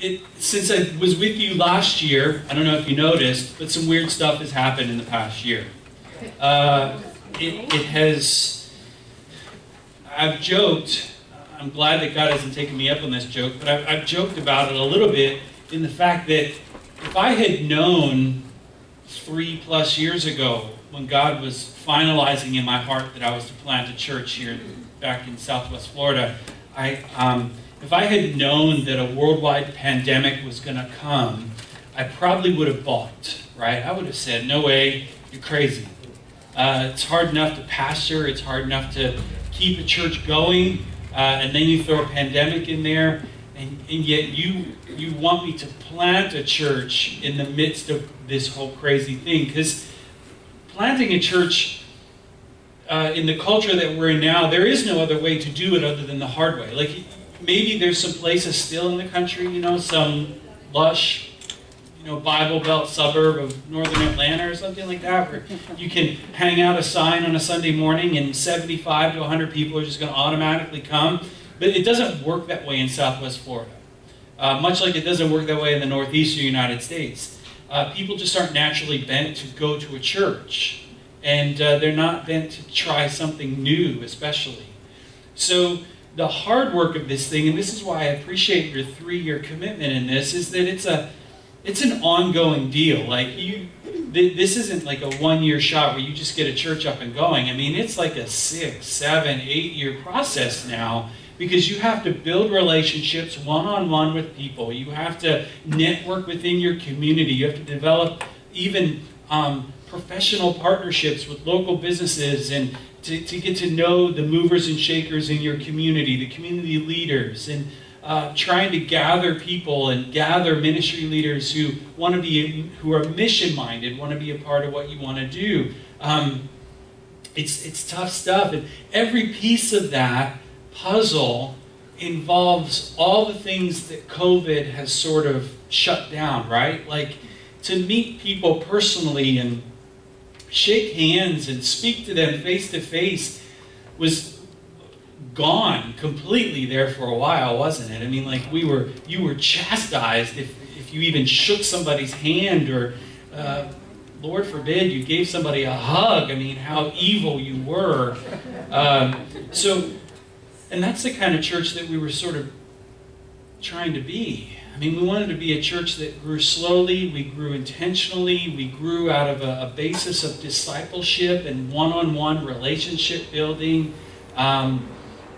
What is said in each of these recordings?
it, since I was with you last year, I don't know if you noticed, but some weird stuff has happened in the past year. Uh, it, it has, I've joked, I'm glad that God hasn't taken me up on this joke, but I've, I've joked about it a little bit in the fact that if I had known three plus years ago when God was finalizing in my heart that I was to plant a church here back in Southwest Florida, I, um, if I had known that a worldwide pandemic was going to come, I probably would have balked, right? I would have said, no way, you're crazy. Uh, it's hard enough to pastor, it's hard enough to keep a church going, uh, and then you throw a pandemic in there, and, and yet you, you want me to plant a church in the midst of this whole crazy thing. Because planting a church uh, in the culture that we're in now, there is no other way to do it other than the hard way. Like, maybe there's some places still in the country, you know, some lush, you know, Bible Belt suburb of northern Atlanta or something like that, where you can hang out a sign on a Sunday morning and 75 to 100 people are just going to automatically come. But it doesn't work that way in Southwest Florida, uh, much like it doesn't work that way in the Northeastern United States. Uh, people just aren't naturally bent to go to a church, and uh, they're not bent to try something new, especially. So the hard work of this thing, and this is why I appreciate your three-year commitment in this, is that it's a it's an ongoing deal. Like you, th- this isn't like a one-year shot where you just get a church up and going. I mean, it's like a six, seven, eight-year process now because you have to build relationships one-on-one with people. You have to network within your community. You have to develop even um, professional partnerships with local businesses and to, to get to know the movers and shakers in your community, the community leaders, and uh, trying to gather people and gather ministry leaders who want to be, who are mission minded, want to be a part of what you want to do. Um, it's, it's tough stuff. And every piece of that puzzle involves all the things that COVID has sort of shut down, right? Like to meet people personally and shake hands and speak to them face to face was gone completely there for a while, wasn't it? I mean, like we were, you were chastised if, if you even shook somebody's hand or, uh, Lord forbid, you gave somebody a hug. I mean, how evil you were. Um, so, and that's the kind of church that we were sort of trying to be. I mean, we wanted to be a church that grew slowly, we grew intentionally, we grew out of a, a basis of discipleship and one on one relationship building. Um,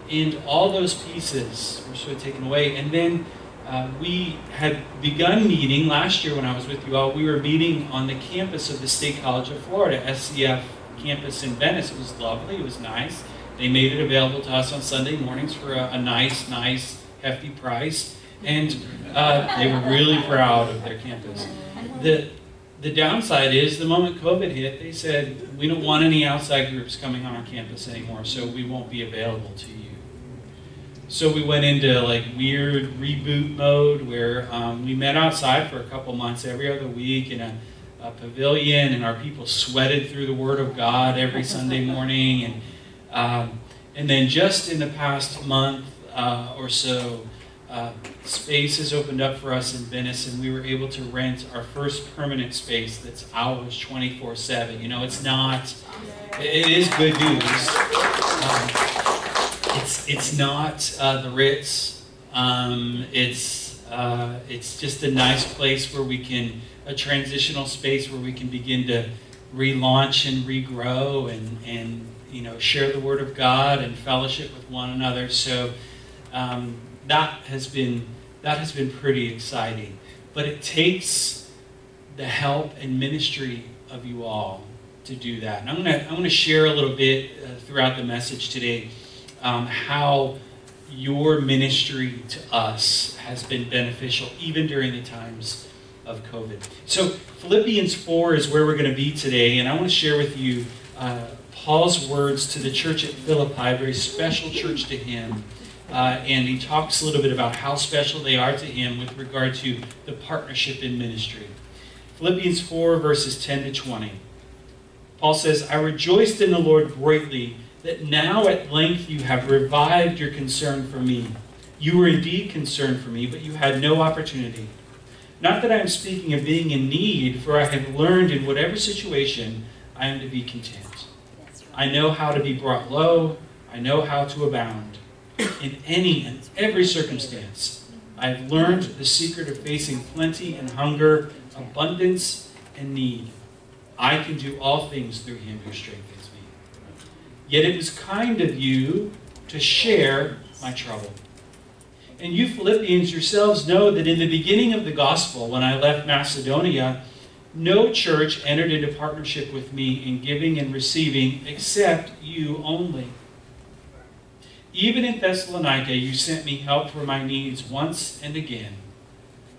and all those pieces were sort of taken away. And then uh, we had begun meeting last year when I was with you all. We were meeting on the campus of the State College of Florida, SCF campus in Venice. It was lovely, it was nice. They made it available to us on Sunday mornings for a, a nice, nice, hefty price. And uh, they were really proud of their campus. The, the downside is the moment COVID hit, they said, we don't want any outside groups coming on our campus anymore, so we won't be available to you. So we went into like weird reboot mode where um, we met outside for a couple months every other week in a, a, pavilion, and our people sweated through the Word of God every Sunday morning. And, um, and then just in the past month uh, or so, uh, space has opened up for us in Venice, and we were able to rent our first permanent space that's ours 24 7. You know, it's not, it is good news. Um, it's, it's not uh, the Ritz. Um, it's, uh, it's just a nice place where we can, a transitional space where we can begin to relaunch and regrow and, and you know, share the Word of God and fellowship with one another. So, um, that has been that has been pretty exciting. But it takes the help and ministry of you all to do that. And I'm gonna I'm gonna share a little bit uh, throughout the message today um, how your ministry to us has been beneficial even during the times of COVID. So Philippians 4 is where we're going to be today, and I want to share with you uh, Paul's words to the church at Philippi, a very special church to him. Uh, and he talks a little bit about how special they are to him with regard to the partnership in ministry. Philippians 4, verses 10 to 20. Paul says, I rejoiced in the Lord greatly that now at length you have revived your concern for me. You were indeed concerned for me, but you had no opportunity. Not that I am speaking of being in need, for I have learned in whatever situation I am to be content. I know how to be brought low, I know how to abound. In any and every circumstance, I have learned the secret of facing plenty and hunger, abundance and need. I can do all things through him who strengthens me. Yet it was kind of you to share my trouble. And you Philippians yourselves know that in the beginning of the gospel, when I left Macedonia, no church entered into partnership with me in giving and receiving except you only. Even in Thessalonica, you sent me help for my needs once and again.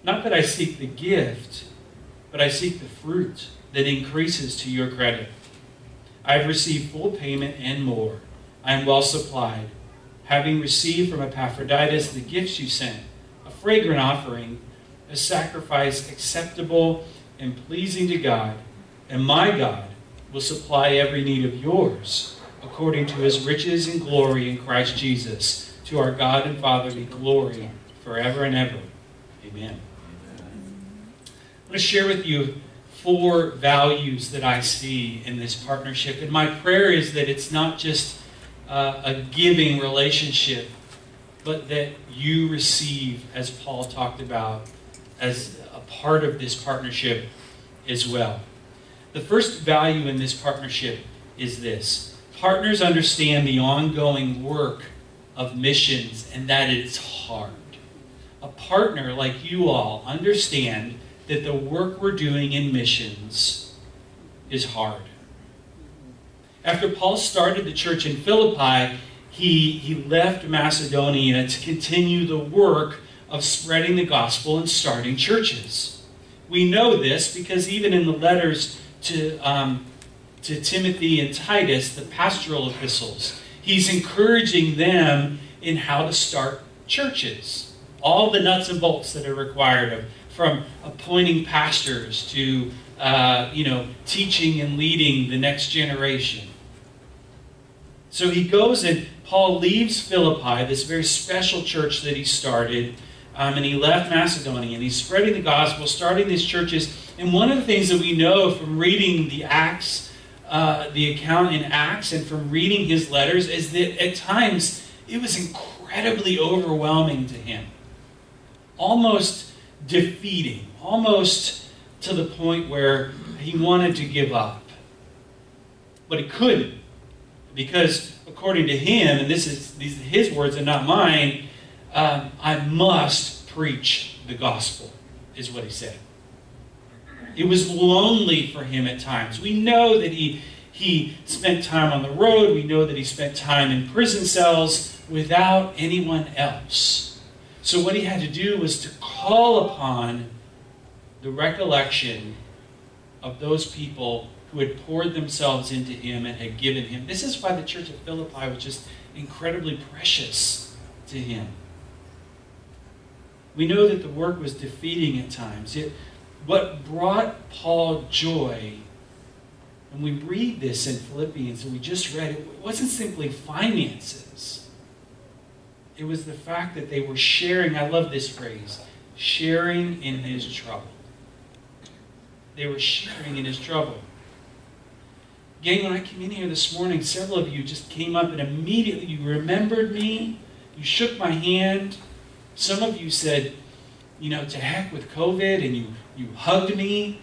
Not that I seek the gift, but I seek the fruit that increases to your credit. I have received full payment and more. I am well supplied having received from Epaphroditus the gifts you sent, a fragrant offering, a sacrifice acceptable and pleasing to God, and my God will supply every need of yours according to his riches and glory in Christ Jesus. To our God and Father be glory forever and ever. Amen. I'm going to share with you four values that I see in this partnership. And my prayer is that it's not just uh, a giving relationship, but that you receive, as Paul talked about, as a part of this partnership as well. The first value in this partnership is this partners understand the ongoing work of missions and that it's hard. A partner like you all understand that the work we're doing in missions is hard. After Paul started the church in Philippi, he, he left Macedonia to continue the work of spreading the gospel and starting churches. We know this because even in the letters to, um, to Timothy and Titus, the pastoral epistles, he's encouraging them in how to start churches. All the nuts and bolts that are required of, from appointing pastors to uh, you know, teaching and leading the next generation. So he goes and Paul leaves Philippi, this very special church that he started, um, and he left Macedonia and he's spreading the gospel, starting these churches. And one of the things that we know from reading the Acts, uh, the account in Acts, and from reading his letters is that at times it was incredibly overwhelming to him, almost defeating, almost to the point where he wanted to give up. But he couldn't because according to him, and this is these are his words and not mine, um, I must preach the gospel, is what he said. It was lonely for him at times. We know that he he spent time on the road. We know that he spent time in prison cells without anyone else. So what he had to do was to call upon the recollection of those people who had poured themselves into him and had given him. This is why the church of Philippi was just incredibly precious to him. We know that the work was defeating at times. It, what brought Paul joy, and we read this in Philippians, and we just read it, it wasn't simply finances. It was the fact that they were sharing, I love this phrase, sharing in his trouble. They were sharing in his trouble. Gang, when I came in here this morning, several of you just came up and immediately you remembered me. You shook my hand. Some of you said, you know, to heck with COVID, and you, you hugged me.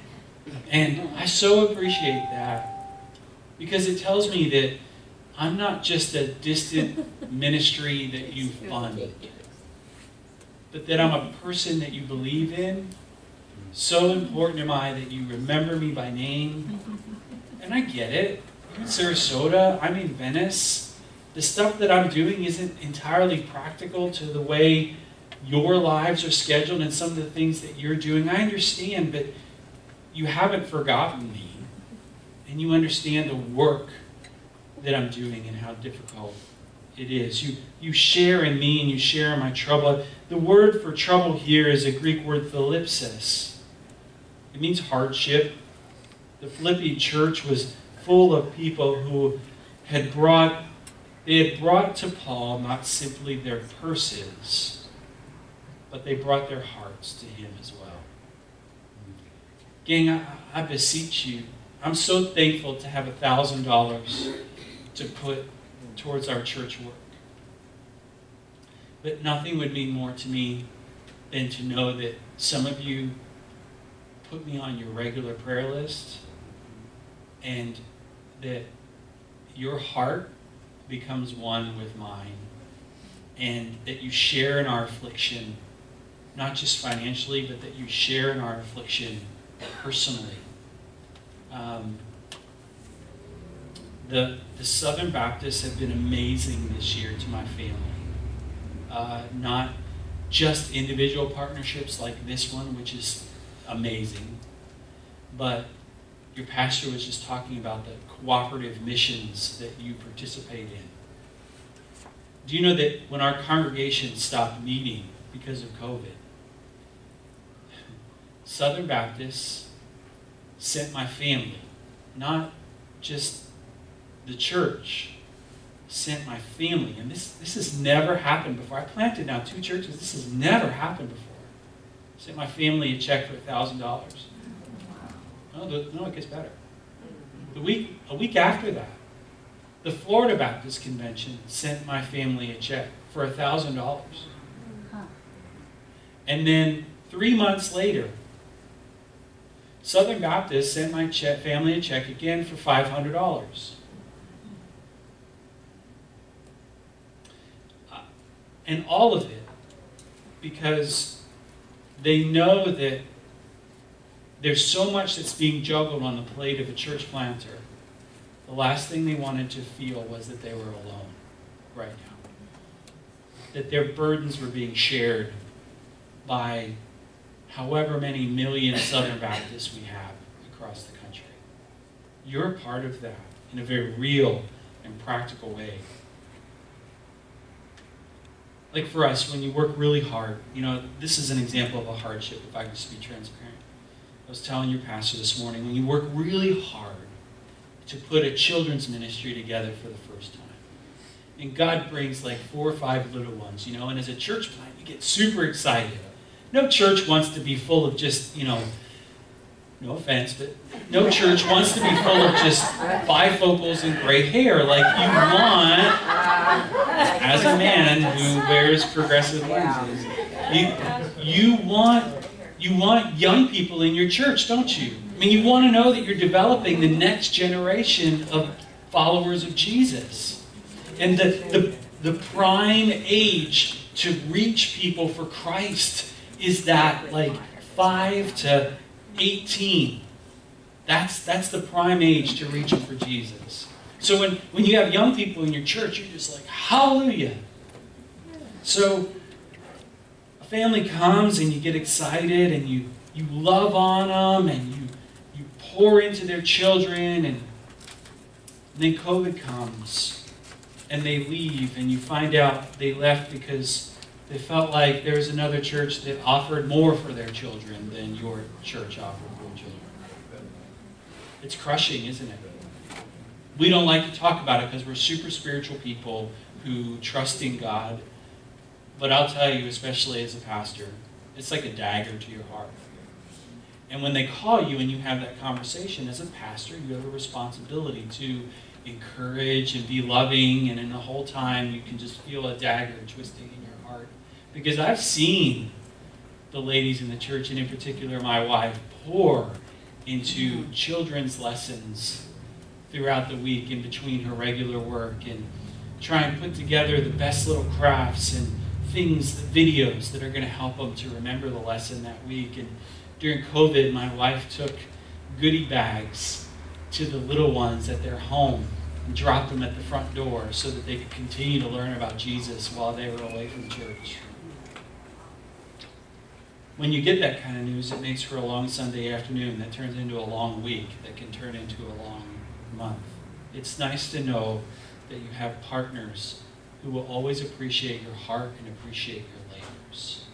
And I so appreciate that because it tells me that I'm not just a distant ministry that you fund, but that I'm a person that you believe in. So important am I that you remember me by name and I get it. I'm in Sarasota, I'm in Venice. The stuff that I'm doing isn't entirely practical to the way your lives are scheduled and some of the things that you're doing. I understand, but you haven't forgotten me. And you understand the work that I'm doing and how difficult it is. You, you share in me and you share in my trouble. The word for trouble here is a Greek word thlipsis. It means hardship, the Philippian church was full of people who had brought they had brought to Paul not simply their purses, but they brought their hearts to Him as well. Gang, I, I beseech you, I'm so thankful to have a $1,000 to put towards our church work. But nothing would mean more to me than to know that some of you put me on your regular prayer list and that your heart becomes one with mine and that you share in our affliction, not just financially, but that you share in our affliction personally. Um, the, the Southern Baptists have been amazing this year to my family. Uh, not just individual partnerships like this one, which is amazing, but your pastor was just talking about the cooperative missions that you participate in. Do you know that when our congregation stopped meeting because of COVID, Southern Baptists sent my family, not just the church, sent my family. And this, this has never happened before. I planted now two churches. This has never happened before. Sent my family a check for $1,000. No, no, it gets better. The week, a week after that, the Florida Baptist Convention sent my family a check for $1,000. And then three months later, Southern Baptist sent my family a check again for $500. Uh, and all of it because they know that there's so much that's being juggled on the plate of a church planter. The last thing they wanted to feel was that they were alone right now. That their burdens were being shared by however many million Southern Baptists we have across the country. You're part of that in a very real and practical way. Like for us, when you work really hard, you know, this is an example of a hardship, if I can just be transparent. I was telling your pastor this morning, when you work really hard to put a children's ministry together for the first time, and God brings like four or five little ones, you know, and as a church plant, you get super excited no church wants to be full of just, you know, no offense, but no church wants to be full of just bifocals and gray hair. Like you want, as a man who wears progressive lenses, you, you want you want young people in your church, don't you? I mean, you want to know that you're developing the next generation of followers of Jesus. And the, the, the prime age to reach people for Christ is that like 5 to 18. That's, that's the prime age to reach for Jesus. So when, when you have young people in your church, you're just like, hallelujah. So a family comes and you get excited and you, you love on them and you, you pour into their children and then COVID comes and they leave and you find out they left because they felt like there was another church that offered more for their children than your church offered for children. It's crushing, isn't it? We don't like to talk about it because we're super spiritual people who trust in God. But I'll tell you, especially as a pastor, it's like a dagger to your heart. And when they call you and you have that conversation as a pastor, you have a responsibility to encourage and be loving, and in the whole time you can just feel a dagger twisting in your. Because I've seen the ladies in the church, and in particular my wife, pour into children's lessons throughout the week in between her regular work and try and put together the best little crafts and things, the videos that are going to help them to remember the lesson that week. And during COVID, my wife took goodie bags to the little ones at their home and dropped them at the front door so that they could continue to learn about Jesus while they were away from church when you get that kind of news, it makes for a long Sunday afternoon that turns into a long week that can turn into a long month. It's nice to know that you have partners who will always appreciate your heart and appreciate your labors.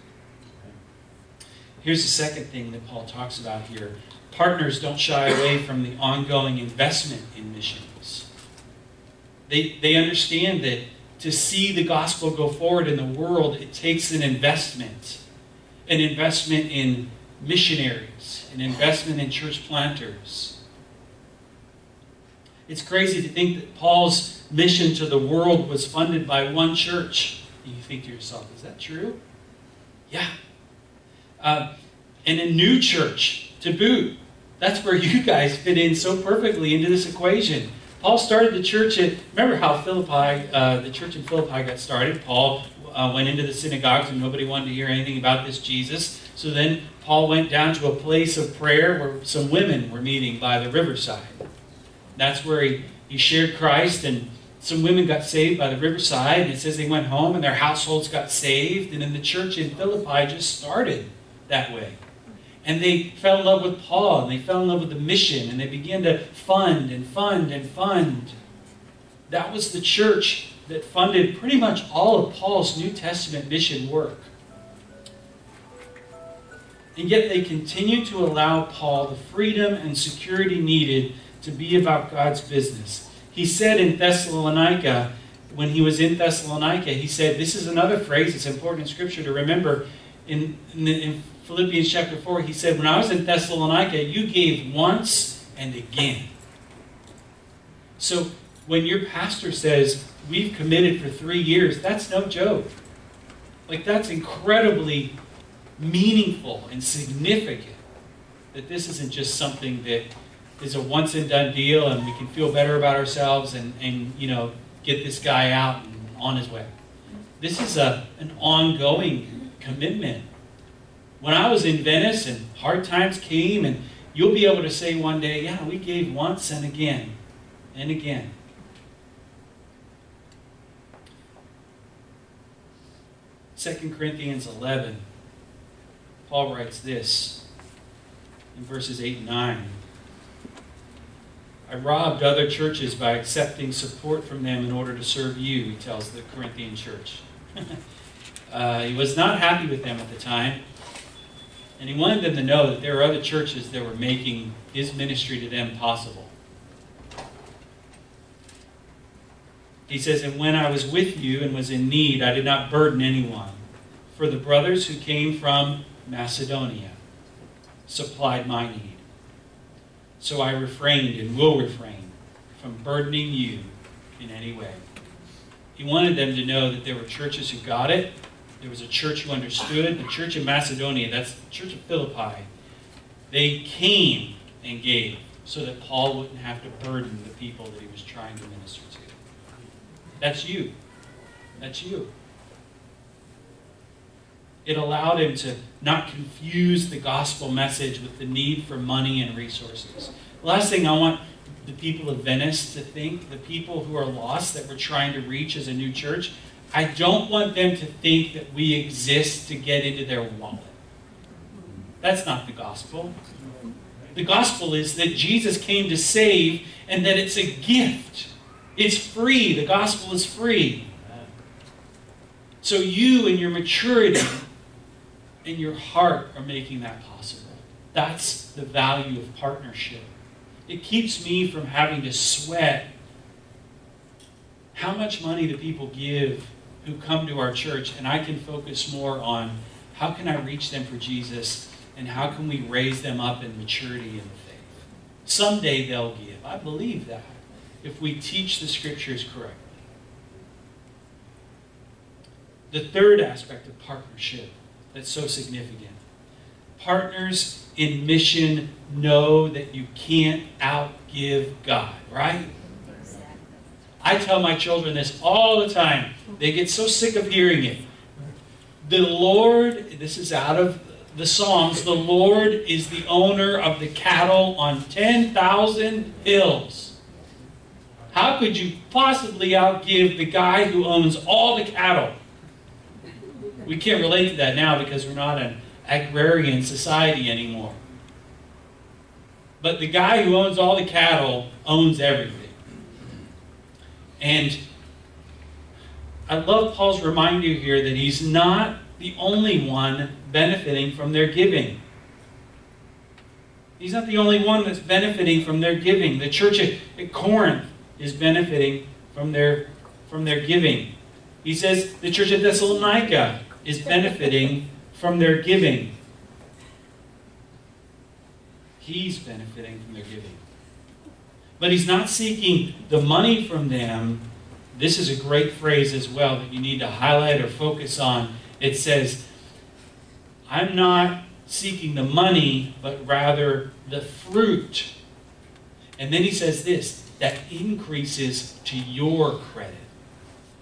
Here's the second thing that Paul talks about here. Partners don't shy away from the ongoing investment in missions. They, they understand that to see the gospel go forward in the world, it takes an investment an investment in missionaries, an investment in church planters. It's crazy to think that Paul's mission to the world was funded by one church. And you think to yourself, is that true? Yeah. Uh, and a new church to boot. That's where you guys fit in so perfectly into this equation. Paul started the church at, remember how Philippi, uh, the church in Philippi got started? Paul uh, went into the synagogues and nobody wanted to hear anything about this Jesus. So then Paul went down to a place of prayer where some women were meeting by the riverside. That's where he, he shared Christ, and some women got saved by the riverside. And it says they went home and their households got saved. And then the church in Philippi just started that way. And they fell in love with Paul, and they fell in love with the mission, and they began to fund and fund and fund. That was the church that funded pretty much all of Paul's New Testament mission work. And yet they continued to allow Paul the freedom and security needed to be about God's business. He said in Thessalonica, when he was in Thessalonica, he said, this is another phrase that's important in Scripture to remember. In, in, in Philippians chapter 4, he said, When I was in Thessalonica, you gave once and again. So when your pastor says, We've committed for three years, that's no joke. Like, that's incredibly meaningful and significant. That this isn't just something that is a once and done deal and we can feel better about ourselves and, and you know, get this guy out and on his way. This is a, an ongoing commitment. When I was in Venice and hard times came, and you'll be able to say one day, yeah, we gave once and again and again. 2 Corinthians 11, Paul writes this in verses 8 and 9. I robbed other churches by accepting support from them in order to serve you, he tells the Corinthian church. uh, he was not happy with them at the time, and he wanted them to know that there were other churches that were making his ministry to them possible. He says, And when I was with you and was in need, I did not burden anyone. For the brothers who came from Macedonia supplied my need. So I refrained and will refrain from burdening you in any way. He wanted them to know that there were churches who got it. There was a church who understood. The church of Macedonia, that's the church of Philippi, they came and gave so that Paul wouldn't have to burden the people that he was trying to minister to. That's you. That's you. It allowed him to not confuse the gospel message with the need for money and resources. Last thing I want the people of Venice to think, the people who are lost that we're trying to reach as a new church, I don't want them to think that we exist to get into their wallet. That's not the gospel. The gospel is that Jesus came to save and that it's a gift. It's free. The gospel is free. So you and your maturity and your heart are making that possible. That's the value of partnership. It keeps me from having to sweat how much money do people give who come to our church, and I can focus more on how can I reach them for Jesus and how can we raise them up in maturity in the faith. Someday they'll give. I believe that if we teach the scriptures correctly. The third aspect of partnership that's so significant. Partners in mission know that you can't outgive God, right? I tell my children this all the time. They get so sick of hearing it. The Lord, this is out of the Psalms, the Lord is the owner of the cattle on 10,000 hills. How could you possibly outgive the guy who owns all the cattle? We can't relate to that now because we're not an agrarian society anymore. But the guy who owns all the cattle owns everything. And I love Paul's reminder here that he's not the only one benefiting from their giving. He's not the only one that's benefiting from their giving. The church at Corinth is benefiting from their, from their giving. He says the church at Thessalonica is benefiting from their giving. He's benefiting from their giving. But he's not seeking the money from them. This is a great phrase as well that you need to highlight or focus on. It says, I'm not seeking the money, but rather the fruit. And then he says this that increases to your credit.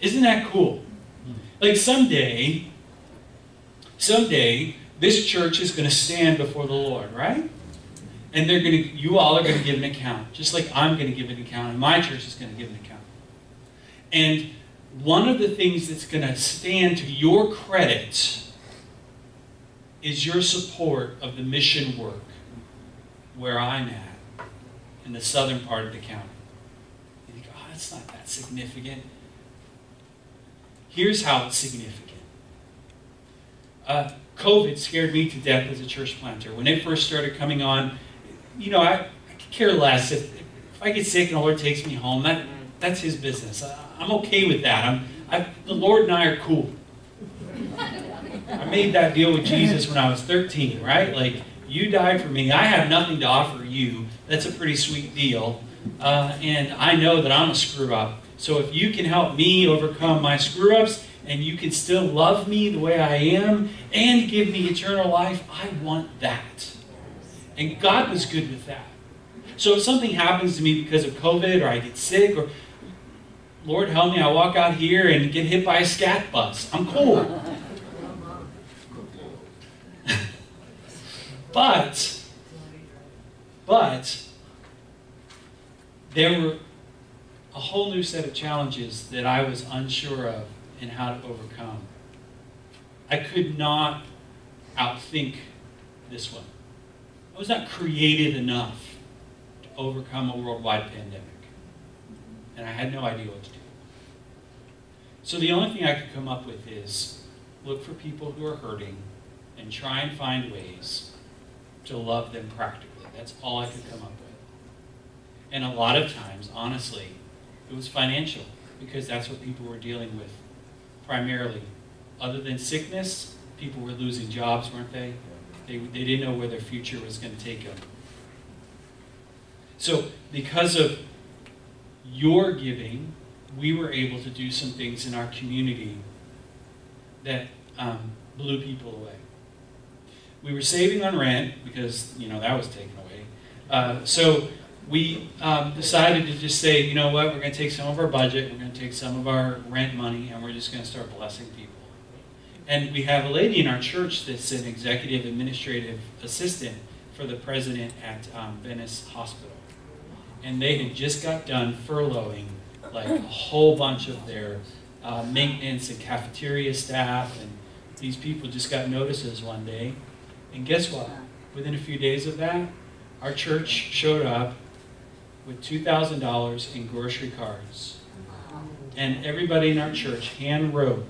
Isn't that cool? Like someday, someday, this church is going to stand before the Lord, right? And they're going to, you all are going to give an account, just like I'm going to give an account, and my church is going to give an account. And one of the things that's going to stand to your credit is your support of the mission work where I'm at in the southern part of the county. You think, oh, that's not that significant. Here's how it's significant. Uh, COVID scared me to death as a church planter. When it first started coming on, you know, I, I could care less. If, if I get sick and the Lord takes me home, that, that's His business. I, am okay with that. I'm, I, the Lord and I are cool. I made that deal with Jesus when I was 13, right? Like, you died for me. I have nothing to offer you. That's a pretty sweet deal. Uh, and I know that I'm a screw up. So if you can help me overcome my screw ups and you can still love me the way I am and give me eternal life, I want that. And God was good with that. So if something happens to me because of COVID or I get sick or Lord help me, I walk out here and get hit by a scat bus. I'm cool. but, but, there were a whole new set of challenges that I was unsure of and how to overcome. I could not outthink this one. I was not creative enough to overcome a worldwide pandemic. And I had no idea what to do. So the only thing I could come up with is look for people who are hurting and try and find ways to love them practically. That's all I could come up with. And a lot of times, honestly, it was financial because that's what people were dealing with primarily. Other than sickness, people were losing jobs, weren't they? They, they didn't know where their future was going to take them. So, because of your giving, we were able to do some things in our community that um, blew people away. We were saving on rent because, you know, that was taken away. Uh, so we um, decided to just say, you know what, we're going to take some of our budget, we're going to take some of our rent money, and we're just going to start blessing people. And we have a lady in our church that's an executive administrative assistant for the president at um, Venice Hospital. And they had just got done furloughing like a whole bunch of their uh, maintenance and cafeteria staff. And these people just got notices one day. And guess what? Within a few days of that, our church showed up with $2,000 in grocery cards. And everybody in our church hand wrote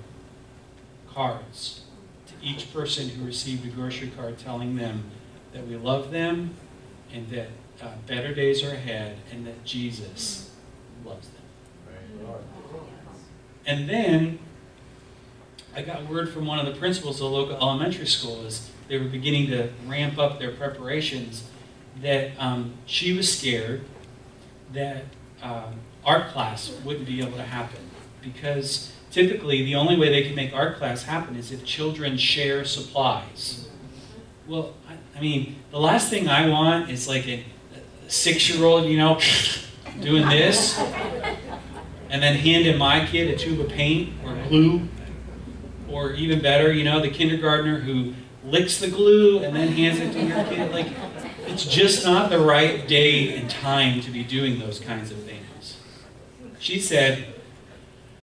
cards to each person who received a grocery card telling them that we love them and that uh, better days are ahead and that Jesus loves them. And then I got word from one of the principals of the local elementary school as they were beginning to ramp up their preparations that um, she was scared that um, art class wouldn't be able to happen because typically the only way they can make art class happen is if children share supplies. Well, I, I mean, the last thing I want is like a, a six-year-old, you know, doing this, and then handing my kid a tube of paint or glue, or even better, you know, the kindergartner who licks the glue and then hands it to your kid. Like, it's just not the right day and time to be doing those kinds of things. She said,